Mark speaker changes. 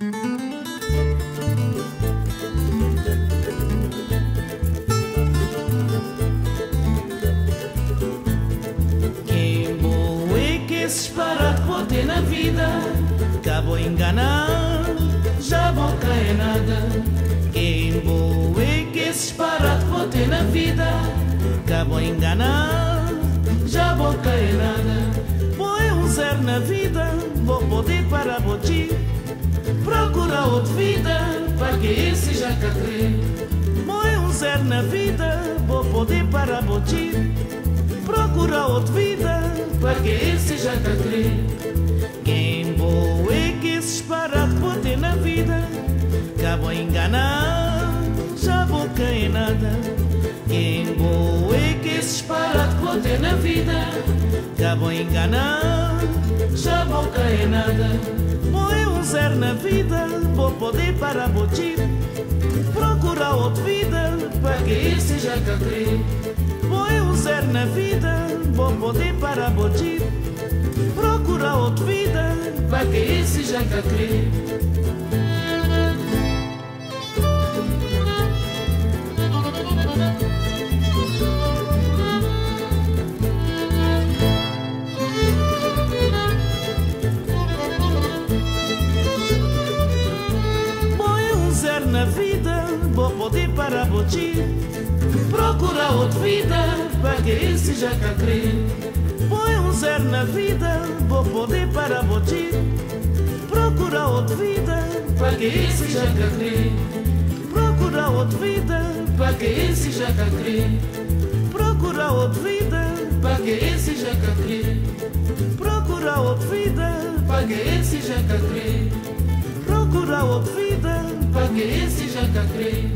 Speaker 1: Quem boa é que esse disparate vou ter na vida. Acabou enganar, já vou cair nada. Quem boa é que esse disparate vou ter na vida. Acabou enganar, já vou cair nada. Um zero na vida, vou poder para botir Procura outra vida, para que esse já cacrê Põe um zero na vida, vou poder para botir Procura outra vida, para que esse já crer. Quem boa é que esse disparate pode ter na vida, acabou enganar, já vou cair nada. Quem boa é que esse disparate pode ter na vida, acabou enganar, já vou cair nada. Zero na vida, vou poder para botir. Procura outra vida, para que tá crer. Põe um zero na vida, vou poder para botir. Procura outra vida, para que esse já cá na vida, vou poder para botir. Procura outra vida, para que esse já. Põe um zero na vida, vou poder para botir. Procura outra vida, para que esse já cá crer. Procura outra vida, para que esse já cá crer. Procura outra vida, para que esse já cá crer. Procura outra vida, para que esse já cá crer. Procura outra vida, Pra que esse jacagrei?